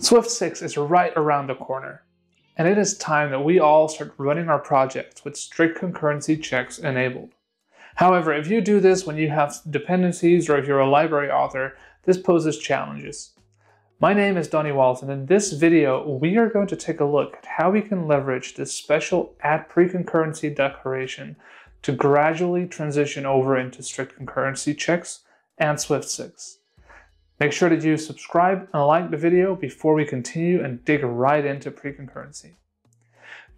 Swift 6 is right around the corner, and it is time that we all start running our projects with strict concurrency checks enabled. However, if you do this when you have dependencies or if you're a library author, this poses challenges. My name is Donny Wals, and in this video, we are going to take a look at how we can leverage this special add preconcurrency declaration to gradually transition over into strict concurrency checks and Swift 6. Make sure that you subscribe and like the video before we continue and dig right into preconcurrency.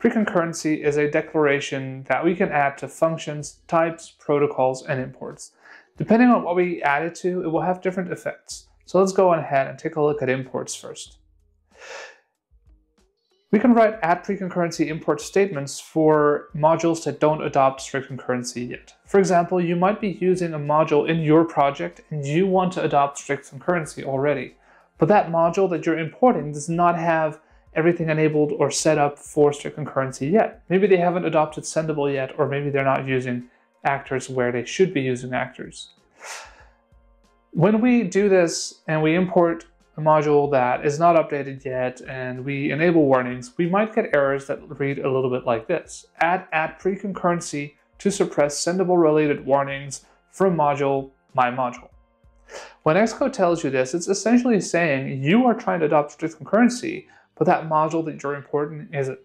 Preconcurrency is a declaration that we can add to functions, types, protocols, and imports. Depending on what we add it to, it will have different effects. So let's go ahead and take a look at imports first. We can write add preconcurrency import statements for modules that don't adopt strict concurrency yet. For example, you might be using a module in your project and you want to adopt strict concurrency already, but that module that you're importing does not have everything enabled or set up for strict concurrency yet. Maybe they haven't adopted sendable yet, or maybe they're not using actors where they should be using actors. When we do this and we import a module that is not updated yet and we enable warnings, we might get errors that read a little bit like this. Add add preconcurrency to suppress sendable related warnings from module my module. When Xcode tells you this, it's essentially saying you are trying to adopt strict concurrency, but that module that you're importing isn't.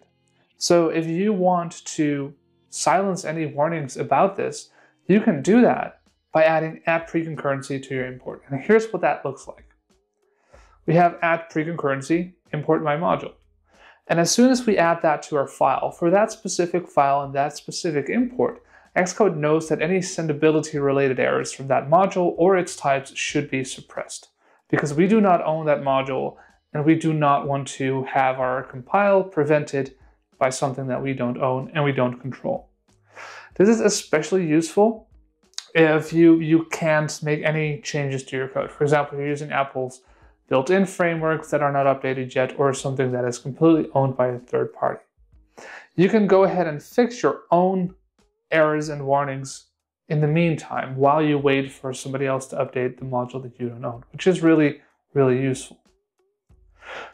So if you want to silence any warnings about this, you can do that by adding add preconcurrency to your import. And here's what that looks like we have add preconcurrency, import my module. And as soon as we add that to our file, for that specific file and that specific import, Xcode knows that any sendability related errors from that module or its types should be suppressed because we do not own that module and we do not want to have our compile prevented by something that we don't own and we don't control. This is especially useful if you, you can't make any changes to your code. For example, you're using Apple's built-in frameworks that are not updated yet, or something that is completely owned by a third party. You can go ahead and fix your own errors and warnings in the meantime while you wait for somebody else to update the module that you don't own, which is really, really useful.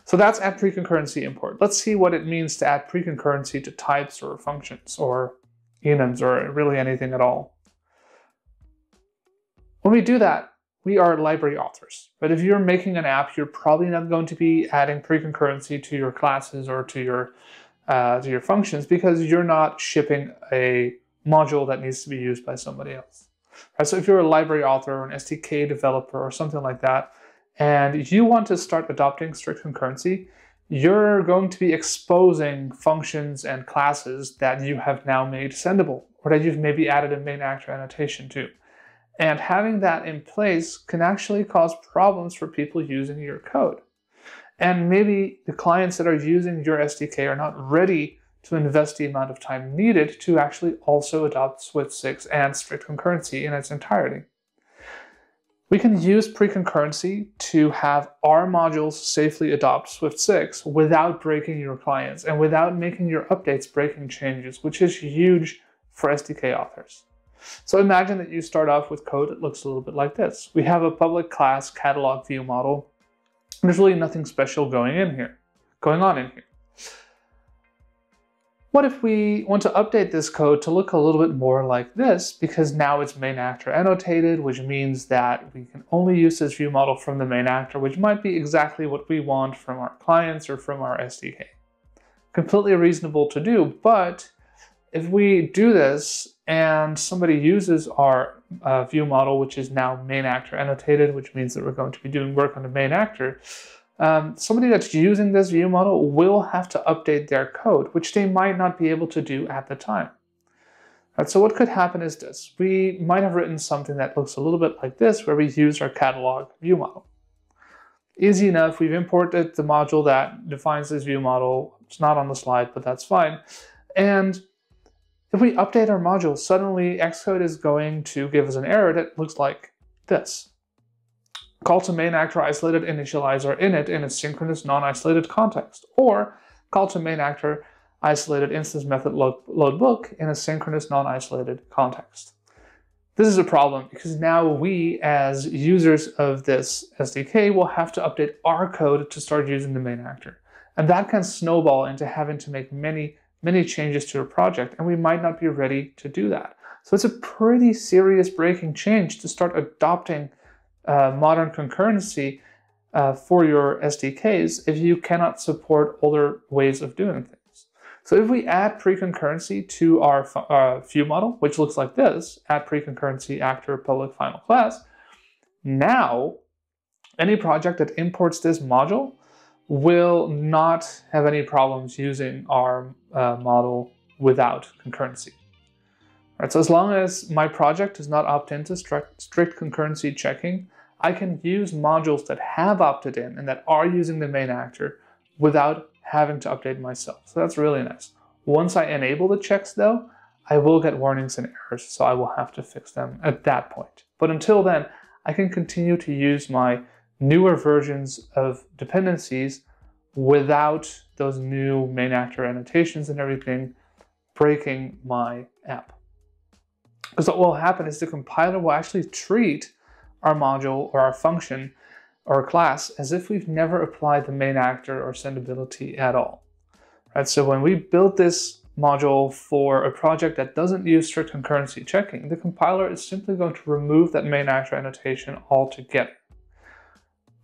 So that's add preconcurrency import. Let's see what it means to add preconcurrency to types or functions or enums or really anything at all. When we do that, we are library authors. But if you're making an app, you're probably not going to be adding pre-concurrency to your classes or to your uh, to your functions because you're not shipping a module that needs to be used by somebody else. Right? So if you're a library author or an SDK developer or something like that, and you want to start adopting strict concurrency, you're going to be exposing functions and classes that you have now made sendable or that you've maybe added a main actor annotation to. And having that in place can actually cause problems for people using your code. And maybe the clients that are using your SDK are not ready to invest the amount of time needed to actually also adopt Swift 6 and strict concurrency in its entirety. We can use preconcurrency to have our modules safely adopt Swift 6 without breaking your clients and without making your updates breaking changes, which is huge for SDK authors. So imagine that you start off with code that looks a little bit like this. We have a public class catalog view model. There's really nothing special going in here, going on in here. What if we want to update this code to look a little bit more like this because now it's main actor annotated, which means that we can only use this view model from the main actor, which might be exactly what we want from our clients or from our SDK. Completely reasonable to do, but if we do this and somebody uses our uh, view model, which is now main actor annotated, which means that we're going to be doing work on the main actor, um, somebody that's using this view model will have to update their code, which they might not be able to do at the time. Right, so what could happen is this. We might have written something that looks a little bit like this, where we use our catalog view model. Easy enough, we've imported the module that defines this view model. It's not on the slide, but that's fine. And if we update our module, suddenly Xcode is going to give us an error that looks like this. Call to main actor isolated initializer init in a synchronous non-isolated context, or call to main actor isolated instance method load, load book in a synchronous non-isolated context. This is a problem because now we, as users of this SDK, will have to update our code to start using the main actor. And that can snowball into having to make many, many changes to a project, and we might not be ready to do that. So it's a pretty serious breaking change to start adopting uh, modern concurrency uh, for your SDKs if you cannot support older ways of doing things. So if we add pre-concurrency to our uh, view model, which looks like this, add pre-concurrency actor public final class, now any project that imports this module will not have any problems using our uh, model without concurrency. Right, so as long as my project does not opt into strict, strict concurrency checking, I can use modules that have opted in and that are using the main actor without having to update myself. So that's really nice. Once I enable the checks though, I will get warnings and errors, so I will have to fix them at that point. But until then, I can continue to use my newer versions of dependencies without those new main actor annotations and everything breaking my app. Because what will happen is the compiler will actually treat our module or our function or class as if we've never applied the main actor or sendability at all. Right? So when we build this module for a project that doesn't use strict concurrency checking, the compiler is simply going to remove that main actor annotation altogether.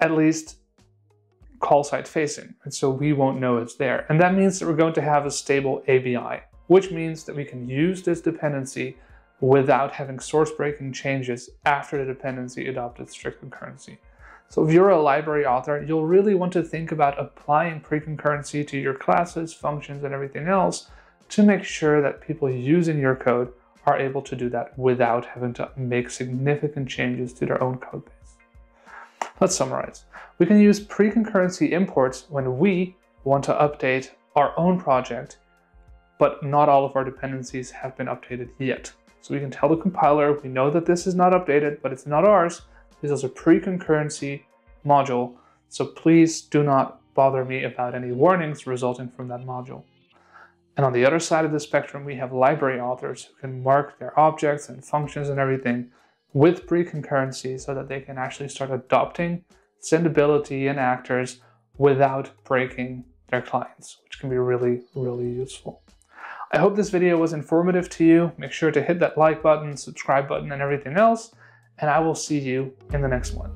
At least call site facing, and so we won't know it's there. And that means that we're going to have a stable ABI, which means that we can use this dependency without having source breaking changes after the dependency adopted strict concurrency. So if you're a library author, you'll really want to think about applying pre-concurrency to your classes, functions, and everything else to make sure that people using your code are able to do that without having to make significant changes to their own code base. Let's summarize. We can use pre-concurrency imports when we want to update our own project, but not all of our dependencies have been updated yet. So we can tell the compiler, we know that this is not updated, but it's not ours, this is a pre-concurrency module, so please do not bother me about any warnings resulting from that module. And on the other side of the spectrum, we have library authors who can mark their objects and functions and everything with pre-concurrency so that they can actually start adopting sendability and actors without breaking their clients, which can be really, really useful. I hope this video was informative to you. Make sure to hit that like button, subscribe button, and everything else and I will see you in the next one.